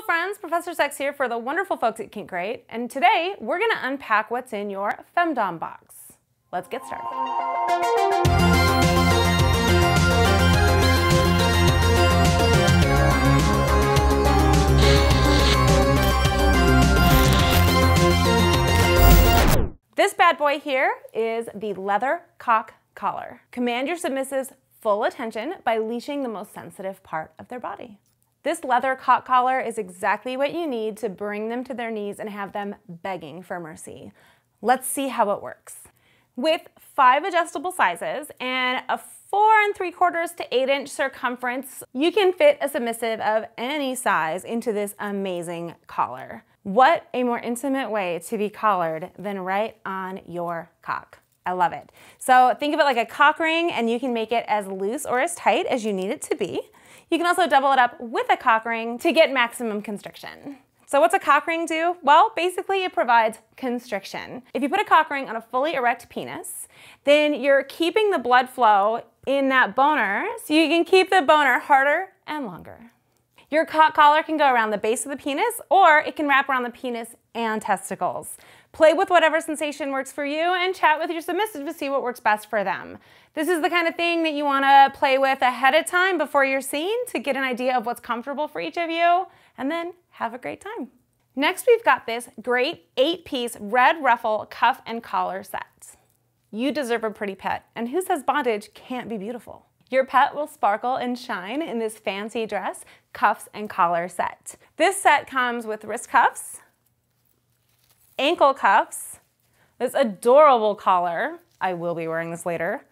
Hello friends, Professor Sex here for the wonderful folks at Kink Crate, and today we're gonna unpack what's in your Femdom box. Let's get started. This bad boy here is the leather cock collar. Command your submissive's full attention by leashing the most sensitive part of their body. This leather cock collar is exactly what you need to bring them to their knees and have them begging for mercy. Let's see how it works. With five adjustable sizes and a four and three quarters to eight inch circumference, you can fit a submissive of any size into this amazing collar. What a more intimate way to be collared than right on your cock. I love it. So think of it like a cock ring and you can make it as loose or as tight as you need it to be. You can also double it up with a cock ring to get maximum constriction. So what's a cock ring do? Well, basically it provides constriction. If you put a cock ring on a fully erect penis, then you're keeping the blood flow in that boner so you can keep the boner harder and longer. Your cock collar can go around the base of the penis or it can wrap around the penis and testicles. Play with whatever sensation works for you and chat with your submissive to see what works best for them. This is the kind of thing that you want to play with ahead of time before your scene to get an idea of what's comfortable for each of you and then have a great time. Next, we've got this great eight piece red ruffle cuff and collar set. You deserve a pretty pet, and who says bondage can't be beautiful? Your pet will sparkle and shine in this fancy dress, cuffs, and collar set. This set comes with wrist cuffs, ankle cuffs, this adorable collar, I will be wearing this later,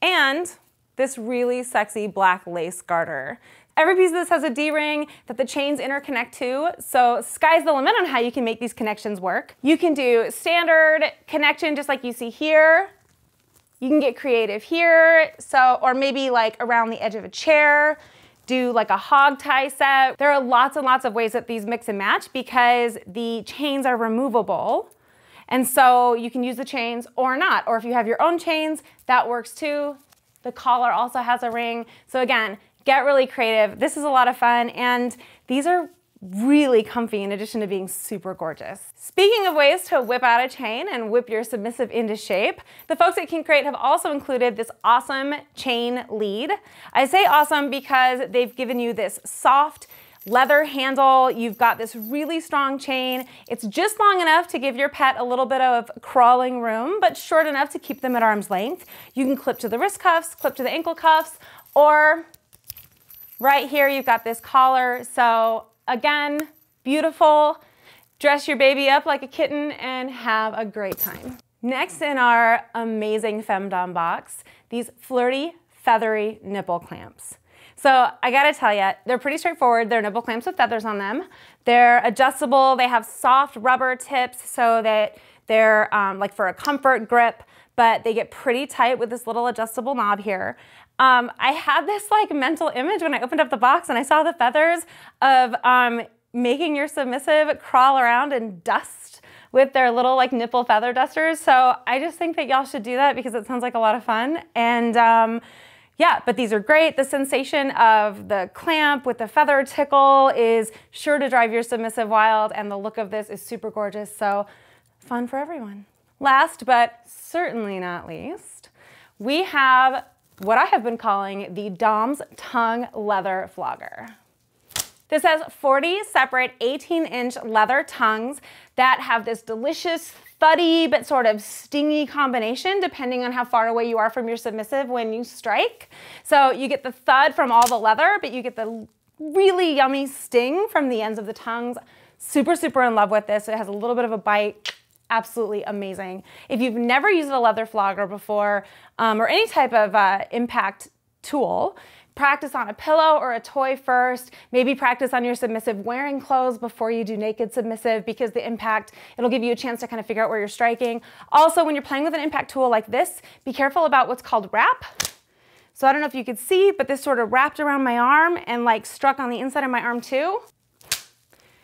and this really sexy black lace garter. Every piece of this has a D-ring that the chains interconnect to, so sky's the limit on how you can make these connections work. You can do standard connection just like you see here, you can get creative here, so or maybe like around the edge of a chair, do like a hog tie set. There are lots and lots of ways that these mix and match because the chains are removable. And so you can use the chains or not, or if you have your own chains, that works too. The collar also has a ring. So again, get really creative. This is a lot of fun and these are really comfy in addition to being super gorgeous. Speaking of ways to whip out a chain and whip your submissive into shape, the folks at Kink Crate have also included this awesome chain lead. I say awesome because they've given you this soft, leather handle. You've got this really strong chain. It's just long enough to give your pet a little bit of crawling room, but short enough to keep them at arm's length. You can clip to the wrist cuffs, clip to the ankle cuffs, or right here you've got this collar. So Again, beautiful. Dress your baby up like a kitten and have a great time. Next in our amazing Femdom box, these flirty, feathery nipple clamps. So I gotta tell you, they're pretty straightforward. They're nipple clamps with feathers on them. They're adjustable. They have soft rubber tips so that they're um, like for a comfort grip, but they get pretty tight with this little adjustable knob here. Um, I had this like mental image when I opened up the box and I saw the feathers of um, making your submissive crawl around and dust with their little like nipple feather dusters. So I just think that y'all should do that because it sounds like a lot of fun. And um, yeah, but these are great. The sensation of the clamp with the feather tickle is sure to drive your submissive wild and the look of this is super gorgeous. So fun for everyone. Last but certainly not least, we have what I have been calling the Dom's Tongue Leather Flogger. This has 40 separate 18 inch leather tongues that have this delicious thuddy but sort of stingy combination depending on how far away you are from your submissive when you strike. So you get the thud from all the leather, but you get the really yummy sting from the ends of the tongues. Super, super in love with this. It has a little bit of a bite absolutely amazing. If you've never used a leather flogger before um, or any type of uh, impact tool, practice on a pillow or a toy first. Maybe practice on your submissive wearing clothes before you do naked submissive because the impact, it'll give you a chance to kind of figure out where you're striking. Also, when you're playing with an impact tool like this, be careful about what's called wrap. So I don't know if you could see, but this sort of wrapped around my arm and like struck on the inside of my arm too.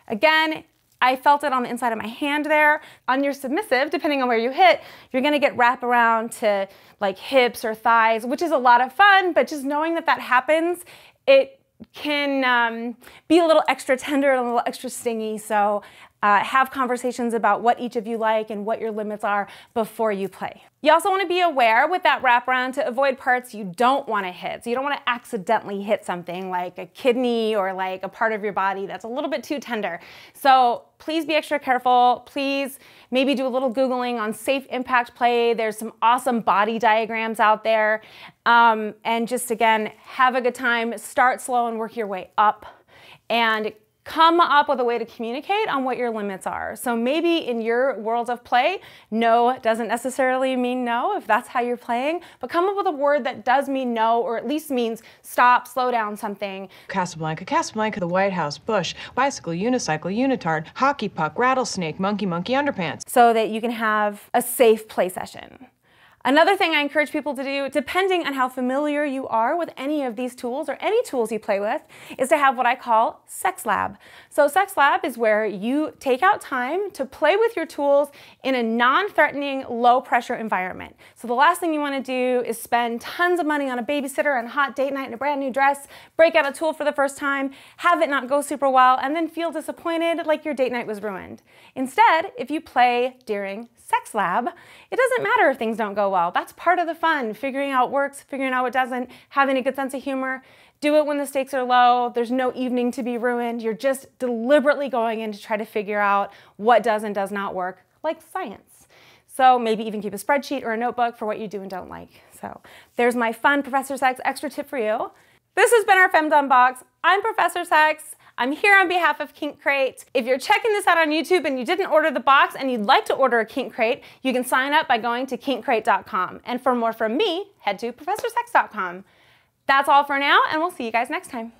Again, I felt it on the inside of my hand there. On your submissive, depending on where you hit, you're gonna get wrap around to like hips or thighs, which is a lot of fun, but just knowing that that happens, it can um, be a little extra tender and a little extra stingy. So uh, have conversations about what each of you like and what your limits are before you play. You also want to be aware with that wraparound to avoid parts you don't want to hit. So you don't want to accidentally hit something like a kidney or like a part of your body that's a little bit too tender. So please be extra careful. Please maybe do a little Googling on safe impact play. There's some awesome body diagrams out there. Um, and just again, have a good time. Start slow and work your way up. And come up with a way to communicate on what your limits are. So maybe in your world of play, no doesn't necessarily mean no if that's how you're playing, but come up with a word that does mean no or at least means stop, slow down something. Casablanca, Casablanca, the White House, Bush, bicycle, unicycle, unitard, hockey puck, rattlesnake, monkey, monkey, underpants. So that you can have a safe play session. Another thing I encourage people to do, depending on how familiar you are with any of these tools or any tools you play with, is to have what I call Sex Lab. So Sex Lab is where you take out time to play with your tools in a non-threatening, low-pressure environment. So the last thing you want to do is spend tons of money on a babysitter and hot date night in a brand new dress, break out a tool for the first time, have it not go super well, and then feel disappointed like your date night was ruined. Instead, if you play during Sex Lab, it doesn't matter if things don't go well. That's part of the fun, figuring out what works, figuring out what doesn't, having a good sense of humor. Do it when the stakes are low. There's no evening to be ruined. You're just deliberately going in to try to figure out what does and does not work, like science. So maybe even keep a spreadsheet or a notebook for what you do and don't like. So there's my fun Professor Sex extra tip for you. This has been our Femdom Box. I'm Professor Sex. I'm here on behalf of Kink Crate. If you're checking this out on YouTube and you didn't order the box and you'd like to order a Kink Crate, you can sign up by going to kinkcrate.com. And for more from me, head to professorsex.com. That's all for now, and we'll see you guys next time.